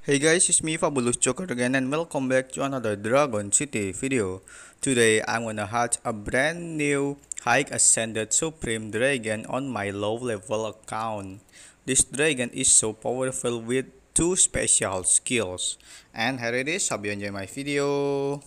Hey guys, it's me Fabulous Joker again and welcome back to another Dragon City video. Today I'm gonna hatch a brand new High Ascended Supreme Dragon on my low level account. This dragon is so powerful with two special skills. And here it is, hope you enjoy my video.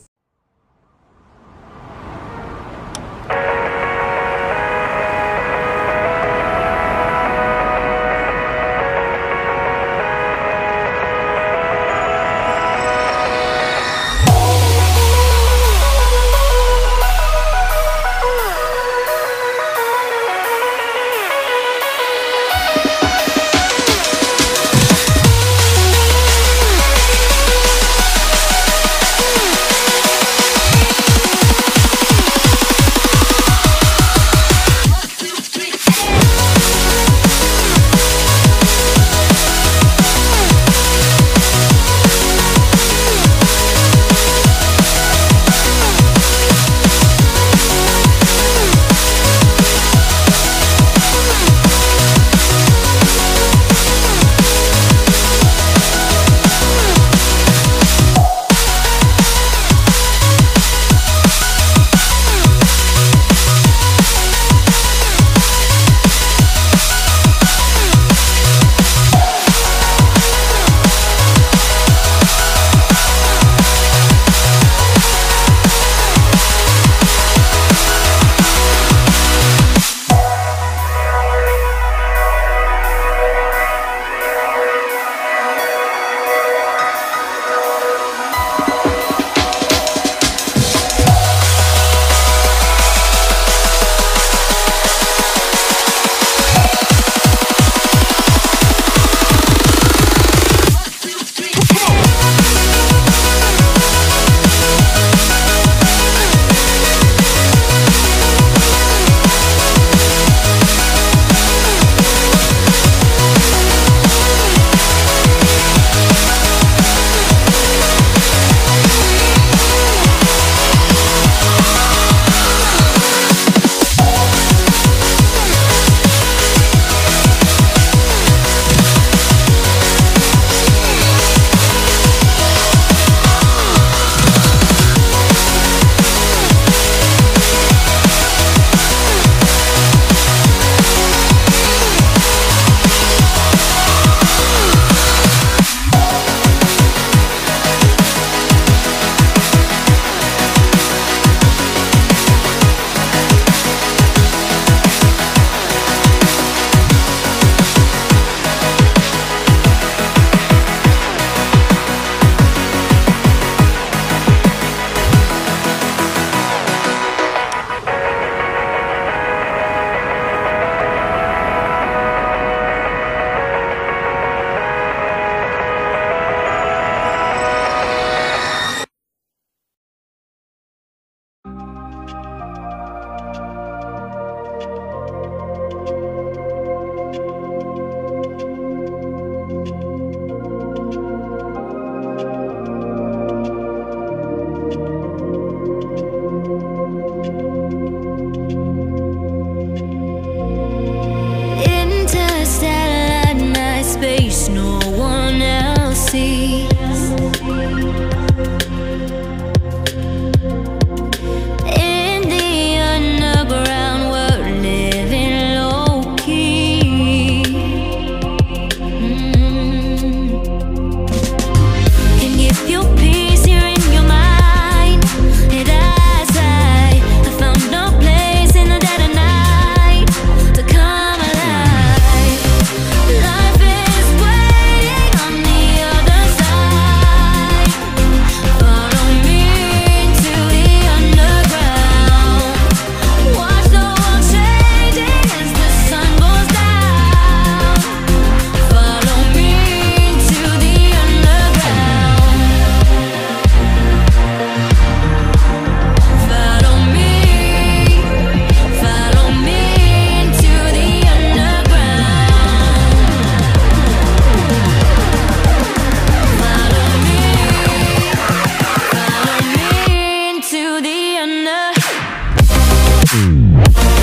Mm.